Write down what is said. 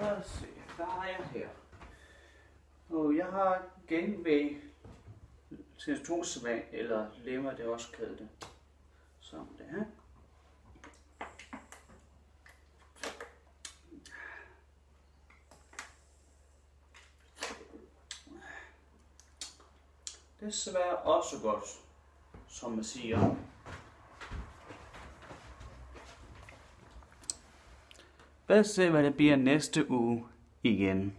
Lad os se, hvad har jeg her? Og jeg har genvæg citronsvag, eller lemmer det også kaldet det. Som det her. Det smager også godt, som man siger. Lad os se, hvad det bliver næste uge igen.